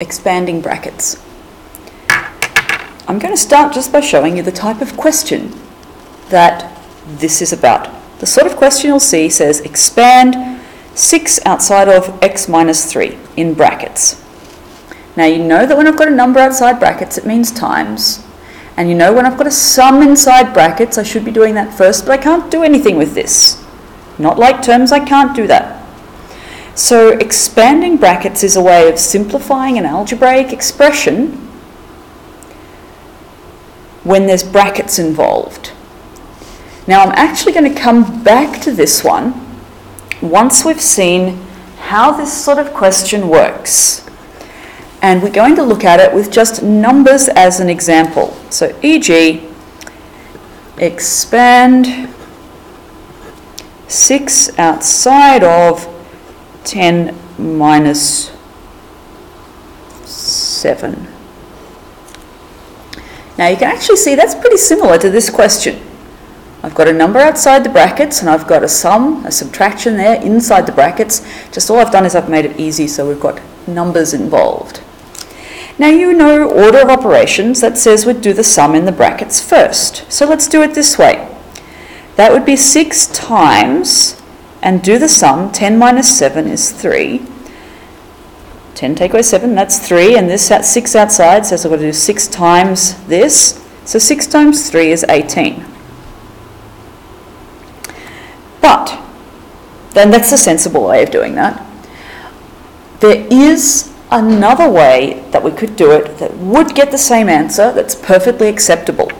expanding brackets. I'm going to start just by showing you the type of question that this is about. The sort of question you'll see says expand 6 outside of x minus 3 in brackets. Now you know that when I've got a number outside brackets it means times. And you know when I've got a sum inside brackets I should be doing that first, but I can't do anything with this. Not like terms, I can't do that. So expanding brackets is a way of simplifying an algebraic expression when there's brackets involved. Now I'm actually going to come back to this one once we've seen how this sort of question works. And we're going to look at it with just numbers as an example. So e.g., expand 6 outside of 10 minus 7. Now you can actually see that's pretty similar to this question. I've got a number outside the brackets and I've got a sum, a subtraction there inside the brackets. Just all I've done is I've made it easy so we've got numbers involved. Now you know order of operations that says we'd do the sum in the brackets first. So let's do it this way. That would be 6 times, and do the sum, 10 minus 7 is 3. 10 take away 7, that's 3, and this 6 outside says I've got to do 6 times this. So 6 times 3 is 18. But, then that's a sensible way of doing that. There is another way that we could do it that would get the same answer that's perfectly acceptable.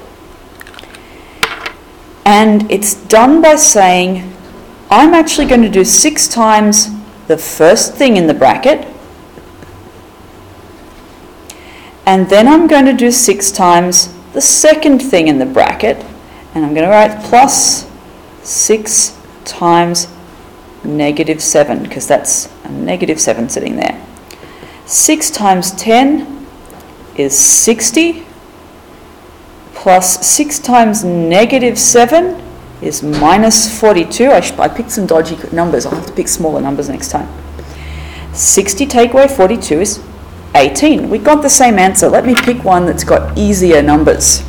And it's done by saying, I'm actually going to do 6 times the first thing in the bracket, and then I'm going to do 6 times the second thing in the bracket, and I'm going to write plus 6 times negative 7, because that's a negative 7 sitting there. 6 times 10 is 60 plus 6 times negative 7 is minus 42. I, I picked some dodgy numbers. I'll have to pick smaller numbers next time. 60 take away 42 is 18. We got the same answer. Let me pick one that's got easier numbers.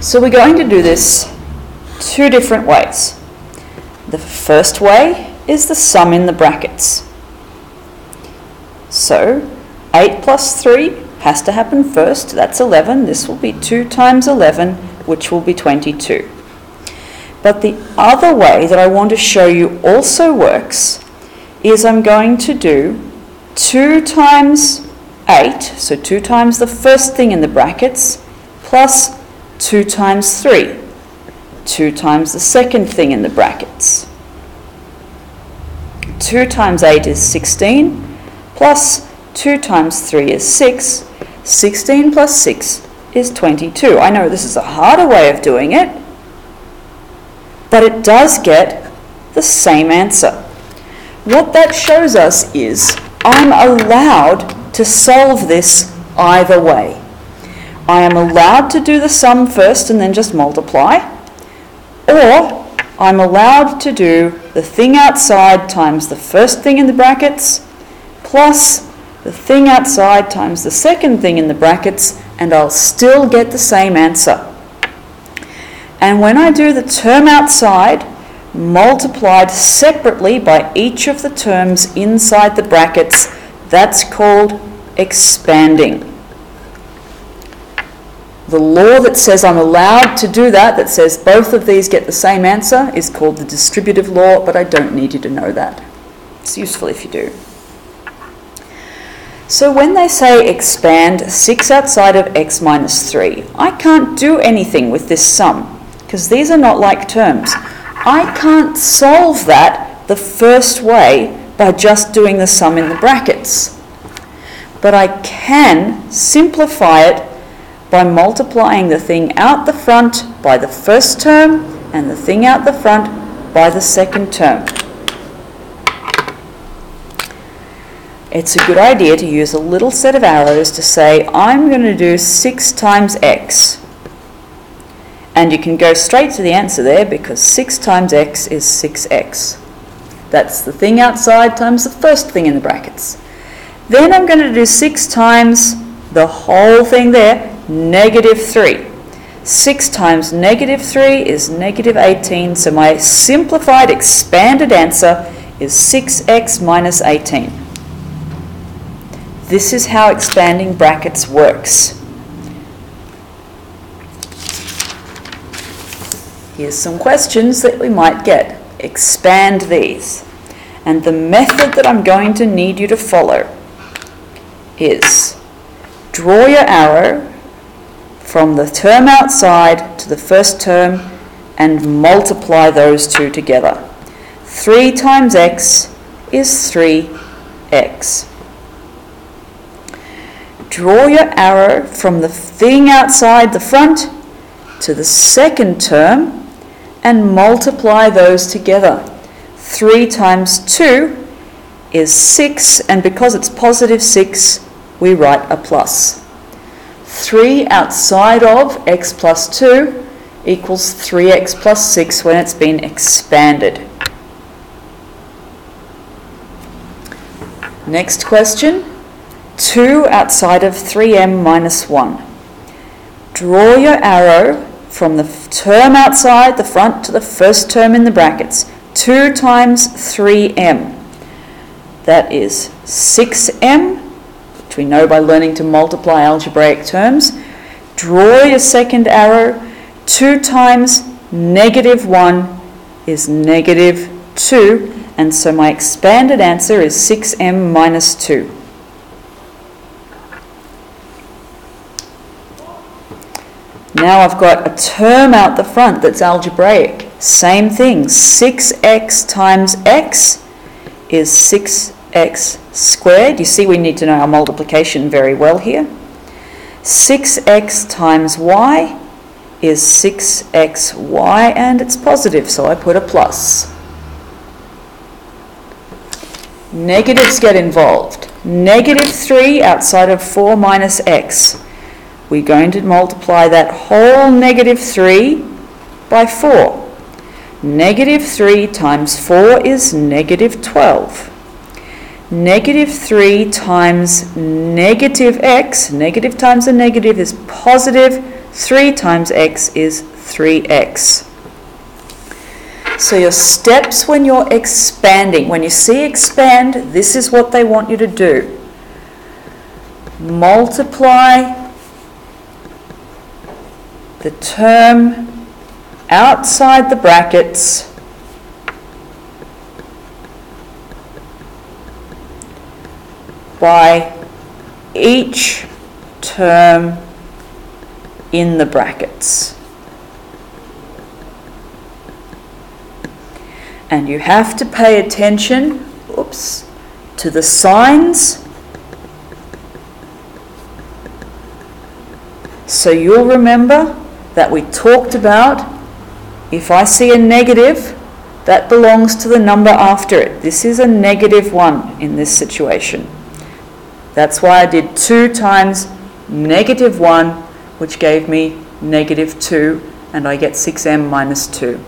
So we're going to do this two different ways. The first way is the sum in the brackets. So 8 plus 3 has to happen first, that's 11. This will be 2 times 11, which will be 22. But the other way that I want to show you also works is I'm going to do 2 times 8, so 2 times the first thing in the brackets, plus 2 times 3, 2 times the second thing in the brackets. 2 times 8 is 16, plus 2 times 3 is 6. 16 plus 6 is 22. I know this is a harder way of doing it, but it does get the same answer. What that shows us is I'm allowed to solve this either way. I am allowed to do the sum first and then just multiply, or I'm allowed to do the thing outside times the first thing in the brackets plus the thing outside times the second thing in the brackets, and I'll still get the same answer. And when I do the term outside, multiplied separately by each of the terms inside the brackets, that's called expanding. The law that says I'm allowed to do that, that says both of these get the same answer, is called the distributive law, but I don't need you to know that. It's useful if you do. So when they say expand 6 outside of x minus 3, I can't do anything with this sum, because these are not like terms. I can't solve that the first way by just doing the sum in the brackets. But I can simplify it by multiplying the thing out the front by the first term and the thing out the front by the second term. it's a good idea to use a little set of arrows to say, I'm going to do 6 times x. And you can go straight to the answer there because 6 times x is 6x. That's the thing outside times the first thing in the brackets. Then I'm going to do 6 times the whole thing there, negative 3. 6 times negative 3 is negative 18, so my simplified expanded answer is 6x minus 18. This is how expanding brackets works. Here's some questions that we might get. Expand these. And the method that I'm going to need you to follow is draw your arrow from the term outside to the first term and multiply those two together. 3 times x is 3x. Draw your arrow from the thing outside the front to the second term and multiply those together. 3 times 2 is 6, and because it's positive 6, we write a plus. 3 outside of x plus 2 equals 3x plus 6 when it's been expanded. Next question. 2 outside of 3m minus 1. Draw your arrow from the term outside the front to the first term in the brackets. 2 times 3m. That is 6m, which we know by learning to multiply algebraic terms. Draw your second arrow. 2 times negative 1 is negative 2, and so my expanded answer is 6m minus 2. Now I've got a term out the front that's algebraic. Same thing, 6x times x is 6x squared. You see we need to know our multiplication very well here. 6x times y is 6xy and it's positive, so I put a plus. Negatives get involved. Negative 3 outside of 4 minus x we're going to multiply that whole negative 3 by 4. Negative 3 times 4 is negative 12. Negative 3 times negative x, negative times a negative is positive, 3 times x is 3x. So your steps when you're expanding, when you see expand, this is what they want you to do. Multiply the term outside the brackets by each term in the brackets. And you have to pay attention, oops, to the signs. So you'll remember that we talked about, if I see a negative, that belongs to the number after it. This is a negative 1 in this situation. That's why I did 2 times negative 1, which gave me negative 2, and I get 6m minus 2.